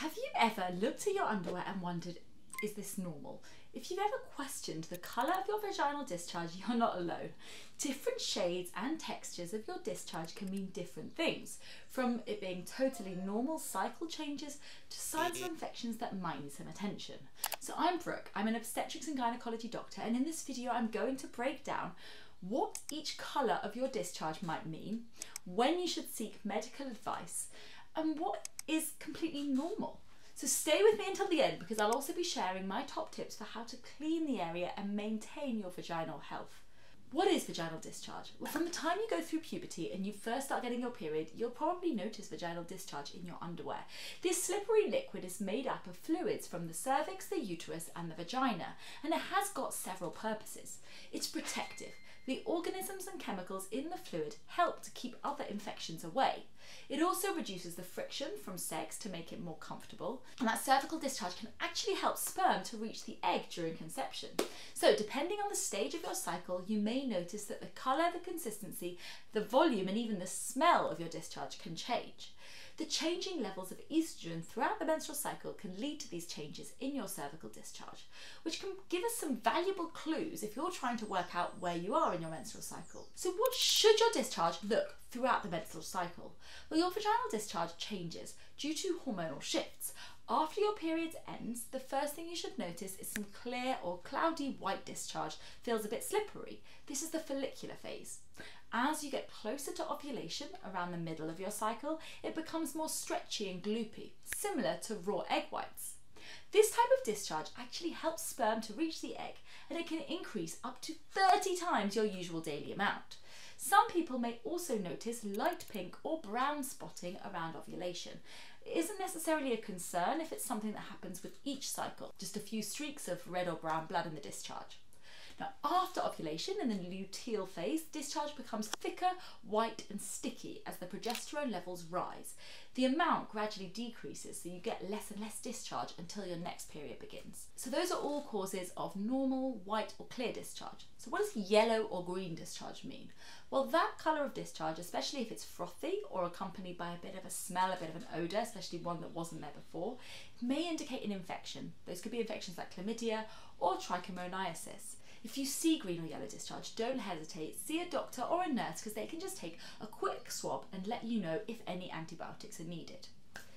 Have you ever looked at your underwear and wondered, is this normal? If you've ever questioned the colour of your vaginal discharge, you're not alone. Different shades and textures of your discharge can mean different things, from it being totally normal cycle changes to signs of mm-hmm. infections that might need some attention. So I'm Brooke, I'm an obstetrics and gynecology doctor, and in this video I'm going to break down what each colour of your discharge might mean, when you should seek medical advice, and what is completely normal. So stay with me until the end because I'll also be sharing my top tips for how to clean the area and maintain your vaginal health. What is vaginal discharge? Well, from the time you go through puberty and you first start getting your period, you'll probably notice vaginal discharge in your underwear. This slippery liquid is made up of fluids from the cervix, the uterus, and the vagina, and it has got several purposes. It's protective. The organisms and chemicals in the fluid help to keep other infections away. It also reduces the friction from sex to make it more comfortable, and that cervical discharge can actually help sperm to reach the egg during conception. So, depending on the stage of your cycle, you may notice that the colour, the consistency, the volume, and even the smell of your discharge can change. The changing levels of estrogen throughout the menstrual cycle can lead to these changes in your cervical discharge, which can give us some valuable clues if you're trying to work out where you are in your menstrual cycle. So, what should your discharge look throughout the menstrual cycle? Well, your vaginal discharge changes due to hormonal shifts. After your period ends, the first thing you should notice is some clear or cloudy white discharge feels a bit slippery. This is the follicular phase. As you get closer to ovulation, around the middle of your cycle, it becomes more stretchy and gloopy, similar to raw egg whites. This type of discharge actually helps sperm to reach the egg and it can increase up to 30 times your usual daily amount. Some people may also notice light pink or brown spotting around ovulation. It isn't necessarily a concern if it's something that happens with each cycle, just a few streaks of red or brown blood in the discharge. Now, after ovulation in the luteal phase, discharge becomes thicker, white, and sticky as the progesterone levels rise. The amount gradually decreases, so you get less and less discharge until your next period begins. So, those are all causes of normal, white, or clear discharge. So, what does yellow or green discharge mean? Well, that colour of discharge, especially if it's frothy or accompanied by a bit of a smell, a bit of an odour, especially one that wasn't there before, may indicate an infection. Those could be infections like chlamydia or trichomoniasis. If you see green or yellow discharge, don't hesitate. See a doctor or a nurse because they can just take a quick swab and let you know if any antibiotics are needed.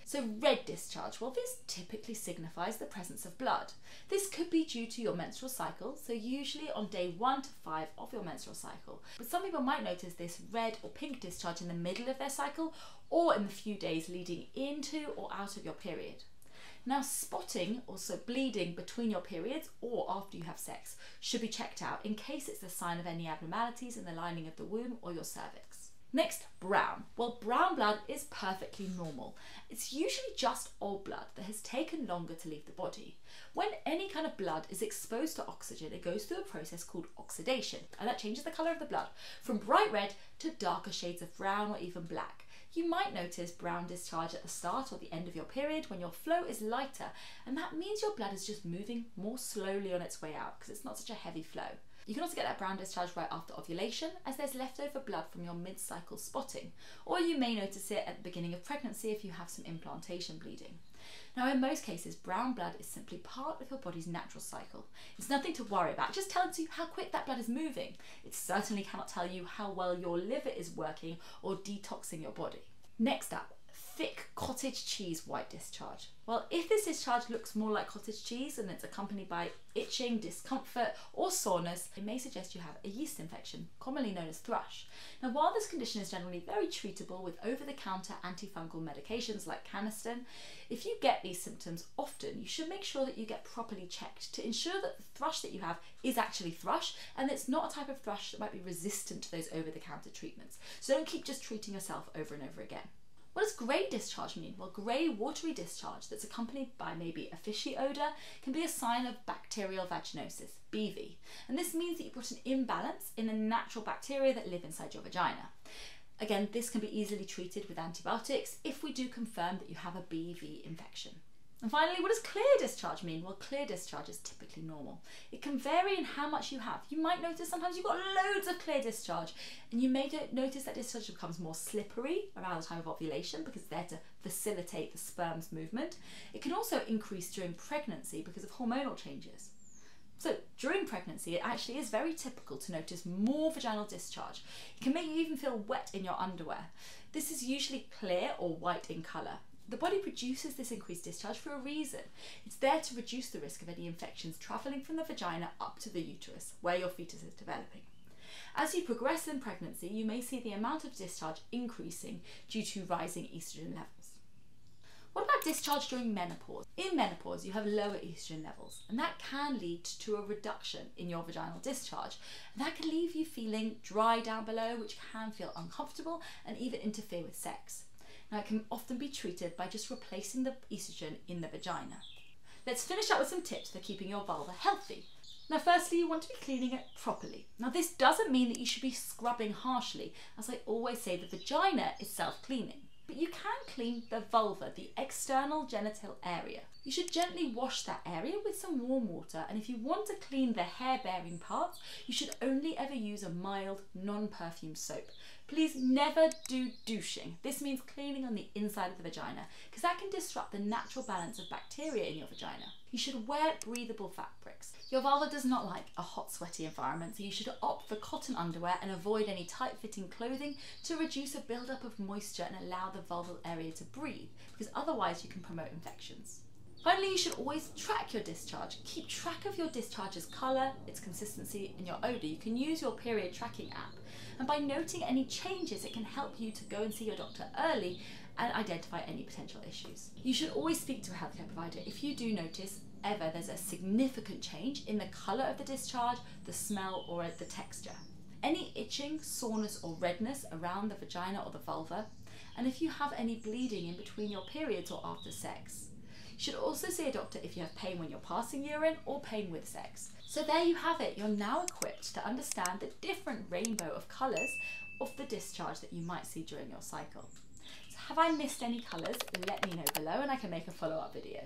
So, red discharge, well, this typically signifies the presence of blood. This could be due to your menstrual cycle, so usually on day one to five of your menstrual cycle. But some people might notice this red or pink discharge in the middle of their cycle or in the few days leading into or out of your period. Now, spotting, also bleeding between your periods or after you have sex, should be checked out in case it's a sign of any abnormalities in the lining of the womb or your cervix. Next, brown. Well, brown blood is perfectly normal. It's usually just old blood that has taken longer to leave the body. When any kind of blood is exposed to oxygen, it goes through a process called oxidation, and that changes the colour of the blood from bright red to darker shades of brown or even black. You might notice brown discharge at the start or the end of your period when your flow is lighter, and that means your blood is just moving more slowly on its way out because it's not such a heavy flow. You can also get that brown discharge right after ovulation as there's leftover blood from your mid cycle spotting, or you may notice it at the beginning of pregnancy if you have some implantation bleeding. Now, in most cases, brown blood is simply part of your body's natural cycle. It's nothing to worry about, it just tells you how quick that blood is moving. It certainly cannot tell you how well your liver is working or detoxing your body. Next up, thick cottage cheese white discharge. Well, if this discharge looks more like cottage cheese and it's accompanied by itching, discomfort, or soreness, it may suggest you have a yeast infection, commonly known as thrush. Now, while this condition is generally very treatable with over the counter antifungal medications like Canesten, if you get these symptoms often, you should make sure that you get properly checked to ensure that the thrush that you have is actually thrush and it's not a type of thrush that might be resistant to those over the counter treatments. So don't keep just treating yourself over and over again. What does grey discharge mean? Well, grey watery discharge that's accompanied by maybe a fishy odour can be a sign of bacterial vaginosis, BV. And this means that you've got an imbalance in the natural bacteria that live inside your vagina. Again, this can be easily treated with antibiotics if we do confirm that you have a BV infection. And finally, what does clear discharge mean? Well, clear discharge is typically normal. It can vary in how much you have. You might notice sometimes you've got loads of clear discharge, and you may notice that discharge becomes more slippery around the time of ovulation because it's there to facilitate the sperm's movement. It can also increase during pregnancy because of hormonal changes. So during pregnancy, it actually is very typical to notice more vaginal discharge. It can make you even feel wet in your underwear. This is usually clear or white in colour. The body produces this increased discharge for a reason. It's there to reduce the risk of any infections travelling from the vagina up to the uterus, where your fetus is developing. As you progress in pregnancy, you may see the amount of discharge increasing due to rising estrogen levels. What about discharge during menopause? In menopause, you have lower estrogen levels, and that can lead to a reduction in your vaginal discharge. And that can leave you feeling dry down below, which can feel uncomfortable and even interfere with sex. Now, it can often be treated by just replacing the estrogen in the vagina. Let's finish up with some tips for keeping your vulva healthy. Now, firstly, you want to be cleaning it properly. Now, this doesn't mean that you should be scrubbing harshly. As I always say, the vagina is self cleaning. But you can clean the vulva, the external genital area. You should gently wash that area with some warm water, and if you want to clean the hair bearing parts, you should only ever use a mild, non perfumed soap. Please never do douching. This means cleaning on the inside of the vagina because that can disrupt the natural balance of bacteria in your vagina. You should wear breathable fabrics. Your vulva does not like a hot, sweaty environment, so you should opt for cotton underwear and avoid any tight fitting clothing to reduce a buildup of moisture and allow the vulval area to breathe because otherwise you can promote infections. Finally, you should always track your discharge. Keep track of your discharge's colour, its consistency, and your odour. You can use your period tracking app, and by noting any changes, it can help you to go and see your doctor early and identify any potential issues. You should always speak to a healthcare provider if you do notice ever there's a significant change in the colour of the discharge, the smell, or the texture. Any itching, soreness, or redness around the vagina or the vulva, and if you have any bleeding in between your periods or after sex. Should also see a doctor if you have pain when you're passing urine or pain with sex. So there you have it. You're now equipped to understand the different rainbow of colours of the discharge that you might see during your cycle. So have I missed any colours? Let me know below and I can make a follow-up video.